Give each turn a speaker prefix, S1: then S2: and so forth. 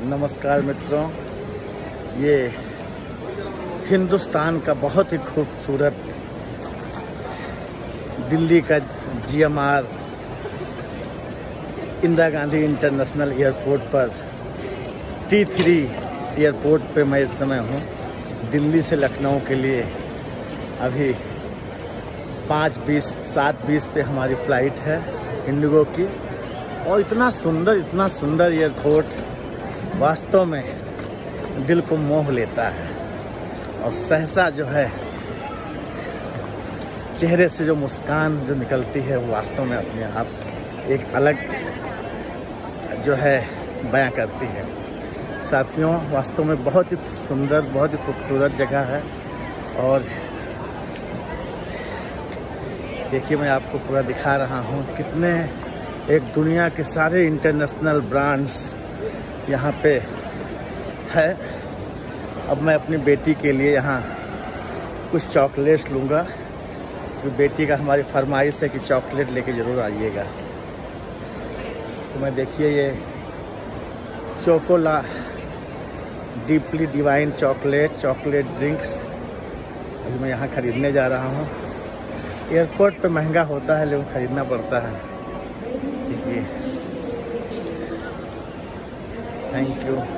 S1: नमस्कार मित्रों, ये हिंदुस्तान का बहुत ही खूबसूरत दिल्ली का GMR, Indira Gandhi international airport पर टी थ्री एयरपोर्ट पे मैं इस समय हूँ। दिल्ली से लखनऊ के लिए अभी पाँच बीस, सात बीस पे हमारी फ़्लाइट है इंडिगो की। और इतना सुंदर इतना सुंदर एयरपोर्ट वास्तव में दिल को मोह लेता है और सहसा जो है, चेहरे से जो मुस्कान जो निकलती है, वो वास्तव में अपने आप एक अलग जो है, बयां करती है। साथियों, वास्तव में बहुत ही सुंदर, बहुत ही खूबसूरत जगह है और देखिए, मैं आपको पूरा दिखा रहा हूँ कितने एक दुनिया के सारे इंटरनेशनल ब्रांड्स यहाँ पे है। अब मैं अपनी बेटी के लिए यहाँ कुछ चॉकलेट्स लूँगा। तो बेटी का हमारी फरमाइश है कि चॉकलेट लेके ज़रूर आइएगा। तो मैं देखिए ये चोकोला, deeply divine chocolate chocolate drinks. अभी मैं यहाँ ख़रीदने जा रहा हूँ। एयरपोर्ट पे महँगा होता है, लेकिन ख़रीदना पड़ता है। देखिए थैंक यू